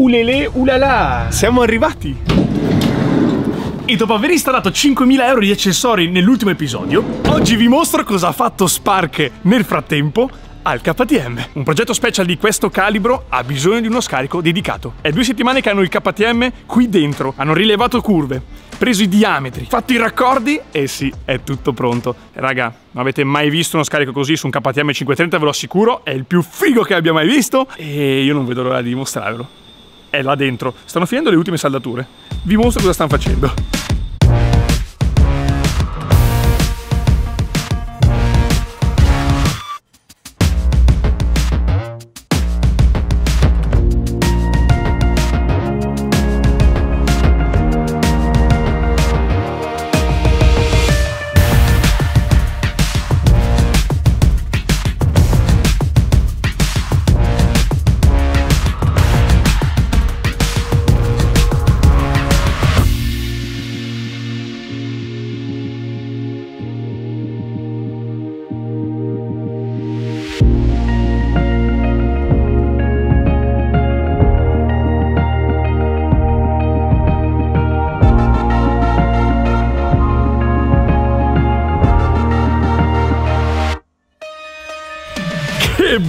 Ulele ulala! Siamo arrivati! E dopo aver installato 5.000 euro di accessori nell'ultimo episodio, oggi vi mostro cosa ha fatto Spark nel frattempo al KTM. Un progetto special di questo calibro ha bisogno di uno scarico dedicato. È due settimane che hanno il KTM qui dentro, hanno rilevato curve, preso i diametri, fatto i raccordi e sì, è tutto pronto. Raga, non avete mai visto uno scarico così su un KTM 530, ve lo assicuro, è il più figo che abbia mai visto e io non vedo l'ora di dimostrarvelo. È là dentro, stanno finendo le ultime saldature. Vi mostro cosa stanno facendo.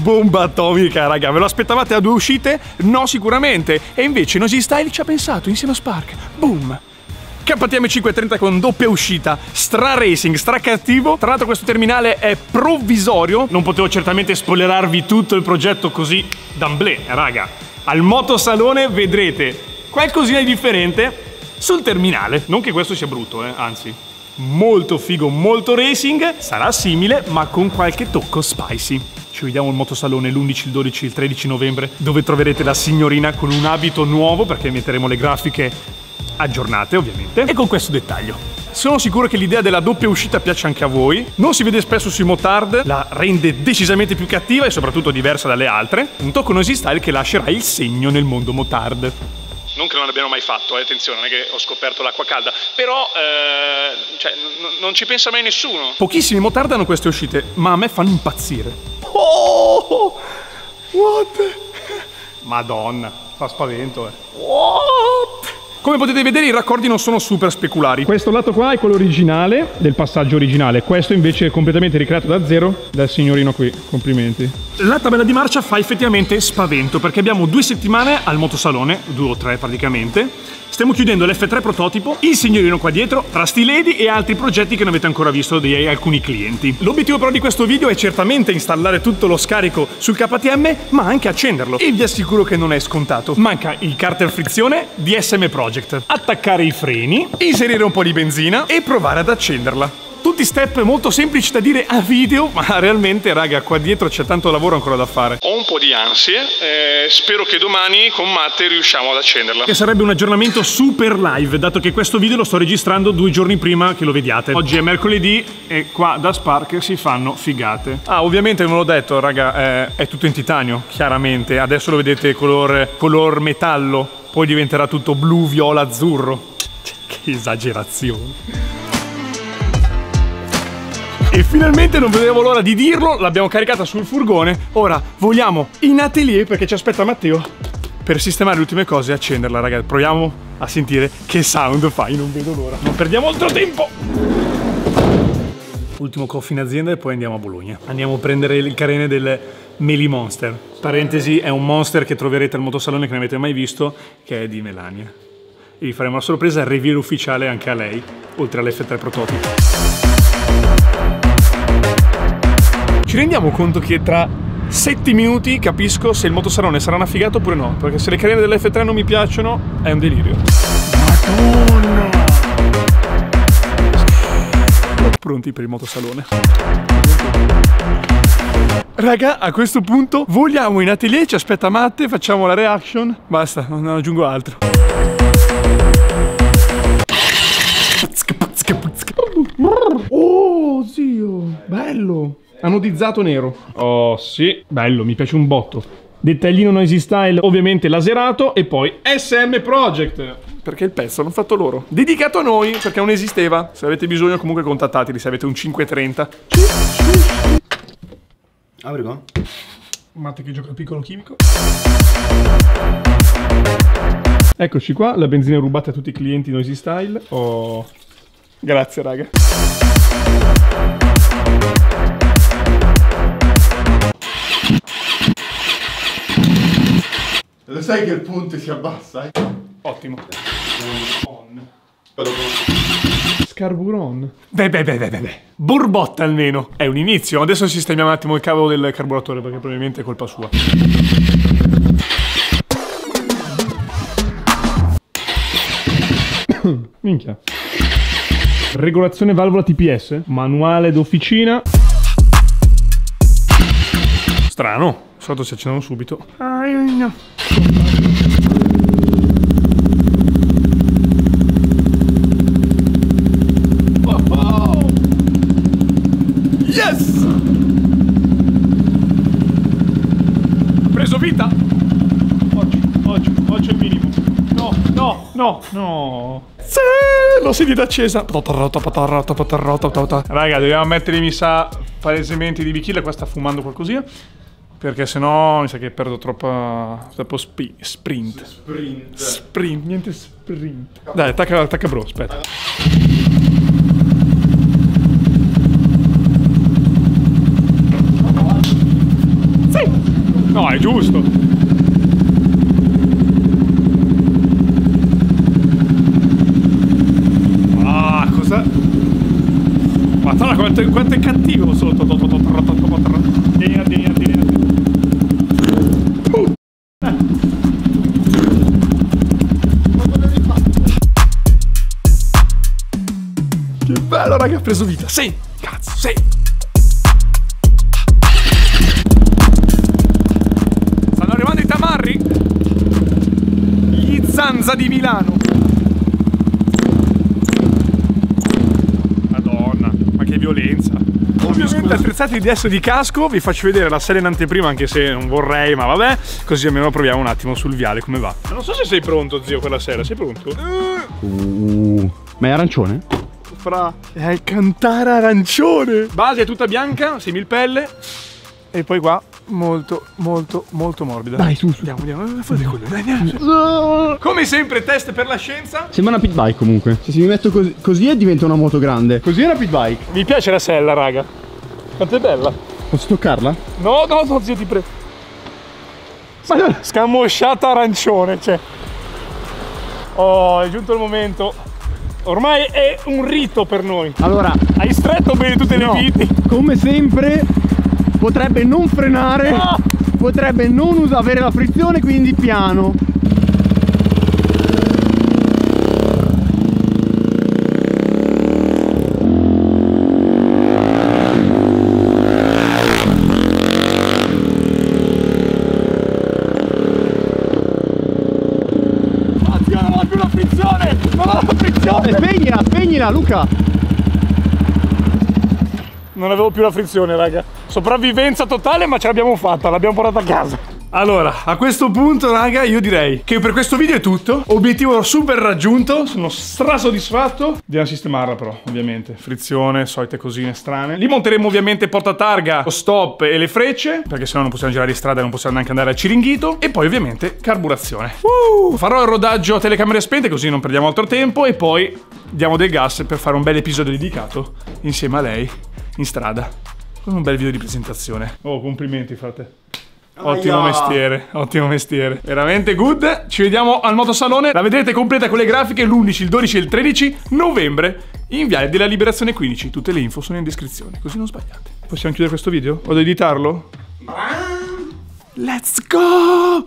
Bomba atomica, raga! Ve lo aspettavate a due uscite? No, sicuramente. E invece Nosi Style ci ha pensato insieme a Spark. Boom! KTM 530 con doppia uscita, stra racing, stra cattivo. Tra l'altro questo terminale è provvisorio. Non potevo certamente spoilerarvi tutto il progetto così d'amblè, raga. Al motosalone vedrete qualcosina di differente sul terminale. Non che questo sia brutto, eh, anzi. Molto figo, molto racing. Sarà simile, ma con qualche tocco spicy. Ci vediamo al motosalone l'11, il 12, il 13 novembre, dove troverete la signorina con un abito nuovo, perché metteremo le grafiche aggiornate ovviamente, e con questo dettaglio. Sono sicuro che l'idea della doppia uscita piace anche a voi. Non si vede spesso sui motard, la rende decisamente più cattiva e soprattutto diversa dalle altre. Un tocco Noisy Style che lascerà il segno nel mondo motard. Non che non l'abbiano mai fatto, eh, attenzione, non è che ho scoperto l'acqua calda, però eh, cioè, n- non ci pensa mai nessuno. Pochissimi motard hanno queste uscite, ma a me fanno impazzire. Oh! What? Madonna, fa spavento, eh. What? Come potete vedere i raccordi non sono super speculari. Questo lato qua è quello originale, del passaggio originale. Questo invece è completamente ricreato da zero dal signorino qui. Complimenti. La tabella di marcia fa effettivamente spavento perché abbiamo due settimane al motosalone, due o tre praticamente. Stiamo chiudendo l'F3 prototipo, il signorino qua dietro, Trusty Lady e altri progetti che non avete ancora visto di alcuni clienti. L'obiettivo però di questo video è certamente installare tutto lo scarico sul KTM, ma anche accenderlo. E vi assicuro che non è scontato. Manca il carter frizione di SM Project, attaccare i freni, inserire un po' di benzina e provare ad accenderla. Tutti step molto semplici da dire a video, ma realmente, raga, qua dietro c'è tanto lavoro ancora da fare. Ho un po' di ansie, eh, spero che domani con Matte riusciamo ad accenderla. Che sarebbe un aggiornamento super live, dato che questo video lo sto registrando due giorni prima che lo vediate. Oggi è mercoledì e qua da Spark si fanno figate. Ah, ovviamente ve l'ho detto, raga, eh, è tutto in titanio, chiaramente. Adesso lo vedete color, color metallo, poi diventerà tutto blu, viola, azzurro. Che esagerazione. E finalmente non vedevo l'ora di dirlo, l'abbiamo caricata sul furgone. Ora vogliamo in atelier perché ci aspetta Matteo per sistemare le ultime cose e accenderla, ragazzi. Proviamo a sentire che sound fai, non vedo l'ora. Non perdiamo altro tempo. Ultimo coffee in azienda e poi andiamo a Bologna. Andiamo a prendere il carene del Meli Monster. Parentesi, è un monster che troverete al motosalone che non avete mai visto, che è di Melania. E vi faremo una sorpresa reveal ufficiale anche a lei, oltre all'F3 prototipo. Ci rendiamo conto che tra 7 minuti capisco se il motosalone sarà una figata oppure no, perché se le carene dell'F3 non mi piacciono è un delirio. Madonna! Pronti per il motosalone. Raga, a questo punto vogliamo in atelier, ci aspetta Matte, facciamo la reaction. Basta, non aggiungo altro. Oh, zio, bello. Anodizzato nero. Oh, sì. Bello, mi piace un botto. Dettaglino noisy style, ovviamente laserato. E poi SM Project. Perché il pezzo l'hanno fatto loro. Dedicato a noi, perché non esisteva. Se avete bisogno comunque contattateli, se avete un 530. Apri qua. Matte che gioca al piccolo chimico. Eccoci qua, la benzina rubata a tutti i clienti Noisy Style. Oh. Grazie, raga. Lo sai che il ponte si abbassa? Eh? Ottimo. On. Scarburon. Beh, beh, beh, beh, beh, beh. Burbotta almeno. È un inizio. Adesso sistemiamo un attimo il cavo del carburatore perché probabilmente è colpa sua. Minchia. Regolazione valvola TPS. Manuale d'officina. Strano. Sotto si accendono subito. Ah, no. Yes! Ha preso vita. Oggi, oggi, oggi è il minimo. No, no, no, no. Sì, l'ho sentita accesa. Raga, dobbiamo mettere, mi sa, palesemente di bicchiere. Qua sta fumando qualcosina. Perché sennò mi sa che perdo troppa. troppo spi- sprint. Sprint. Sprint, niente sprint. Dai, attacca, attacca bro, aspetta. Sì! No, è giusto. Ah, cosa? Madonna, quanto, quanto è cattivo Sì, cazzo, sì. Stanno arrivando i tamarri. Gli zanza di Milano. Madonna, ma che violenza. Ovviamente attrezzati di adesso di casco, vi faccio vedere la serie in anteprima anche se non vorrei, ma vabbè, così almeno proviamo un attimo sul viale come va. Ma non so se sei pronto, zio, quella sera, sei pronto? Uh, ma è arancione? Fra, è il cantare arancione. Base è tutta bianca, similpelle. E poi qua molto, molto, molto morbida. Dai, su, su. Andiamo, andiamo, fuori quello. Dai, andiamo. Come sempre, test per la scienza. Sembra una pit bike comunque. Se mi metto così, così e diventa una moto grande. Così è una pit bike. Mi piace la sella, raga. Quanto è bella. Posso toccarla? No, no, no, zio, ti prego. Ma Scamosciata arancione, cioè. Oh, è giunto il momento. Ormai è un rito per noi. Allora, Hai stretto bene tutte le no, viti. come sempre potrebbe non frenare, No! potrebbe non avere la frizione, quindi piano. Oddio, non ho più la frizione! Non ho la frizione! Spegnila Luca! Non avevo più la frizione, raga. Sopravvivenza totale, ma ce l'abbiamo fatta, l'abbiamo portata a casa. Allora, a questo punto, raga, io direi che per questo video è tutto. Obiettivo super raggiunto, sono strasoddisfatto. Dobbiamo sistemarla però, ovviamente. Frizione, solite cosine strane. Li monteremo ovviamente portatarga, lo stop e le frecce, perché sennò non possiamo girare in strada e non possiamo neanche andare al ciringhito. E poi ovviamente carburazione. Uh, farò il rodaggio a telecamere spente così non perdiamo altro tempo e poi diamo del gas per fare un bel episodio dedicato insieme a lei in strada. Con un bel video di presentazione. Oh, complimenti, frate. Ottimo Aia. mestiere, ottimo mestiere. Veramente good. Ci vediamo al motosalone. La vedrete completa con le grafiche l'11, il 12 e il 13 novembre in Viale della Liberazione 15. Tutte le info sono in descrizione, così non sbagliate. Possiamo chiudere questo video? Vado ad editarlo? Let's go!